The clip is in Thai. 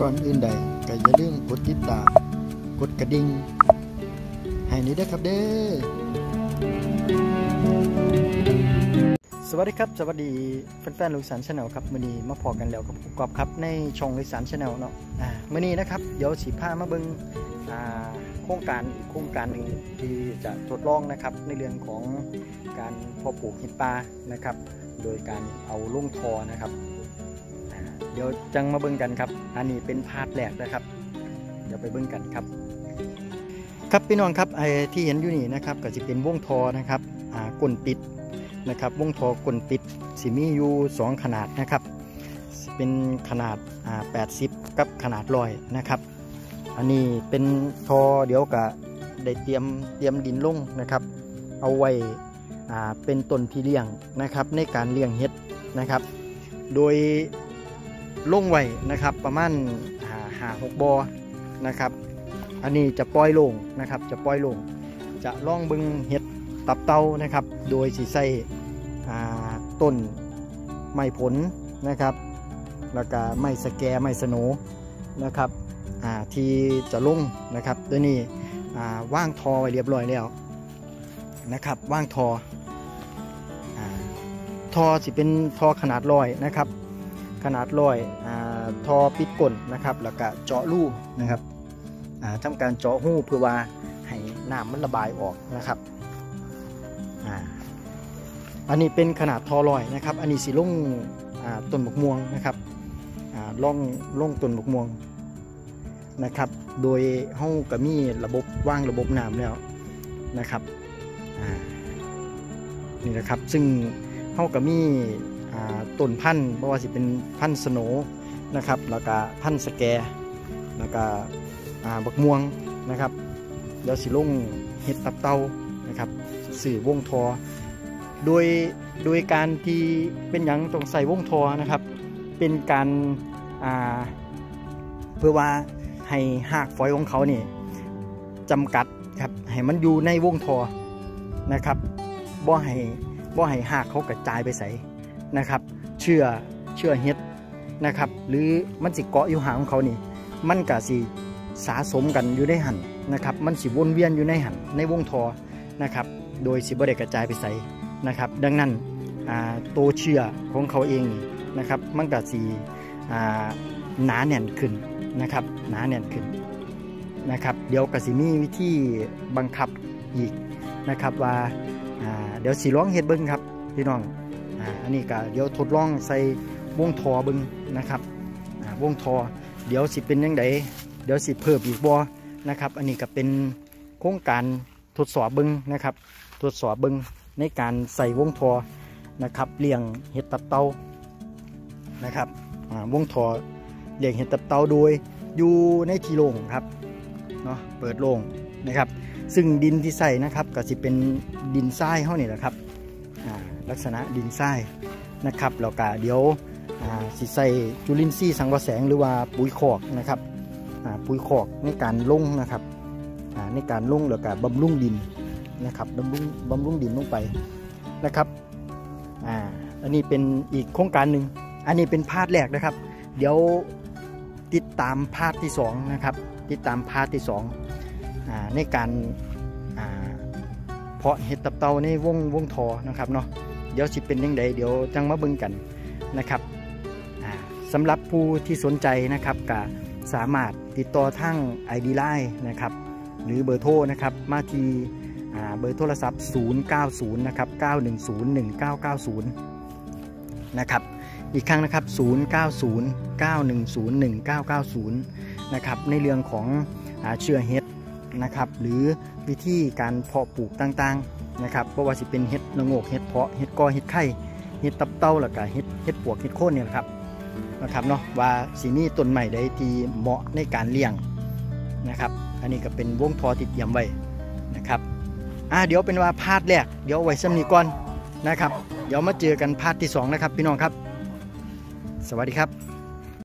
ก่อนอื่นใดก็อย่าลืมกดติดตาม กดกระดิ่งให้นี้ด้วยครับเด้อสวัสดีครับ สวัสดีแฟนๆลูกอีสาน Channel ครับมื่อนี้มาพ้อกันแล้วกับผู้กอบครับในช่องลูกอีสาน Channel เนาะอ่ามื่อนี้นะครับเดี๋ยวสิพามาเบิ่งอ่าโครงการอีกโครงการหนึ่งที่จะทดลองนะครับในเรื่องของการเพาะปลูกเห็ดป่านะครับ โดยการเอาวงท่อนะครับ เดี๋ยวจังมาเบิ่งกันครับ อันนี้เป็น part แรกนะครับ เดี๋ยวไปเบิ่งกันครับ ครับพี่น้องครับไอ้ที่เห็นอยู่นี่นะครับก็จะเป็นวงท่อนะครับอ่าก้นปิดนะครับวงท่อก้นปิดสิมีอยู่สองขนาดนะครับเป็นขนาดอ่า80 กับขนาดร้อยนะครับ อันนี้เป็นท่อเดี๋ยวก็ได้เตรียมเตรียมดินลงนะครับ เอาไว้อ่าเป็นต้นพี่เลี้ยงนะครับในการเลี้ยงเห็ดนะครับ โดย ลงไว้นะครับ ประมาณหาหาหกบอนะครับ อันนี้จะปล่อยลงนะครับ จะปล่อยลง จะล่องบึงเห็ดตับเตานะครับ โดยสีใส่ต้นไม้ผลนะครับ แล้วก็ไม้สแกไม้สโหนนะครับที่จะลงนะครับตัวนี้อ่ว่างทอไว้เรียบร้อยแล้วนะครับว่างทออทอสิเป็นทอขนาดลอยนะครับ ขนาดลอยอทอปิดก้นนะครับ แล้วก็เจาะรูนะครับอ่าทำการเจาะหูเพื่อว่าให้น้ำมันระบายออกนะครับอันนี้เป็นขนาดทอลอยนะครับ อันนี้สีลุ่งอ่าต้นบกม่วงนะครับอ่าล่องล่องต้นบกม่วงนะครับ โดยห้องก็มีระบบว่างระบบน้ำแล้วนะครับนี่นะครับ ซึ่งห้องก็มีอ่า ต้นพันธุ์ไม่ว่าสิเป็นพันธุ์สโนนะครับ แล้วก็พันธุ์สแกแล้วก็บักม่วงนะครับเดี๋ยวสิลงเห็ดตับเต้านะครับสื่อวงทอ โดยโดยการที่เป็นหยังต้องใส่วงทอนะครับ เป็นการาเพื่อว่าให้หากฝอยของเขานี่จำกัดครับให้มันอยู่ในวงทอนะครับบ่ให้บ่ให้หากเขากระจายไปใส่ นะครับเชื่อเชื่อเห็ดนะครับหรือมันสิเกาะอยู่หางของเขานี่ มันกะสิสะสมกันอยู่ในหันนะครับมันสิวนเวียนอยู่ในหันในวงทอนะครับโดยสิบได้กระจายไปใส่นะครับดังนั้นตัวเชื่อของเขาเองนะครับมันก็สีหนาแน่นขึ้นนะครับหนาแน่นขึ้นนะครับเดี๋ยวกสิมีวิธีบังคับอีกนะครับว่าเดี๋ยวสีร้องเฮ็ดเบิ้งครับพี่น้อง อันนี้ก็เดี๋ยวทดลองใส่วงทอบิ้งนะครับวงทอเดี๋ยวสิเป็นยังไงเดี๋ยวสิเพิ่มอีกบอนะครับ อันนี้ก็เป็นโครงการทดสอบบิ้งนะครับ ทดสอบบิ้งในการใส่วงทอนะครับเลี้ยงเห็ดตับเตานะครับวงทอเลี้ยงเห็ดตับเตาโดยอยู่ในทีโล่งครับเนาะเปิดโล่งนะครับ ซึ่งดินที่ใส่นะครับก็จะเป็นดินทรายเท่านี้แหละครับ ลักษณะดินทรายนะครับแล้วก็เดี๋ยวสิใส่จุลินทรีย์สังเคราะห์แสงหรือว่าปุ๋ยคอกนะครับปุ๋ยคอกในการลงนะครับในการลงหรือการบำรุงดินนะครับบำรุงบำรุงดินลงไปนะครับอ่าอันนี้เป็นอีกโครงการหนึ่งอันนี้เป็น part แรกนะครับ เดี๋ยวติดตาม part ที่2นะครับติดตาม part ที่2ในการเพาะเห็ดตับเต่าในวงวงท่อนะครับเนาะ เดี๋ยวสิเป็นยังไงเดี๋ยวจังมาเบิ่งกันนะครับสำหรับผู้ที่สนใจนะครับกับสามารถติดต่อทาง ID Line นะครับหรือเบอร์โทรนะครับมาที่เบอร์โทรศัพท์ 090 นะครับ 910 1990 นะครับ อีกครั้งนะครับ 090 910 1990 นะครับ ในเรื่องของเชื้อเห็ดนะครับ หรือวิธีการเพาะปลูกต่างๆ นะครับเพราะว่าสิเป็นเห็ดนงกเห็ดเพาะเห็ดกอเห็ดไข่เห็ดตับเต้าแล้วก็เห็ดเห็ดปวกเห็ดโค่นเนี่ยครับนะครับเนาะว่าสีนี้ต้นใหม่ใดที่เหมาะในการเลี้ยงนะครับอันนี้ก็เป็นวงทอติดเตรียมไว้นะครับอ่าเดี๋ยวเป็นว่าพาดแรกเดี๋ยวไว้ซ้ำนี้ก่อนนะครับ เดี๋ยวมาเจอกันพาดที่2นะครับพี่น้องครับ สวัสดีครับ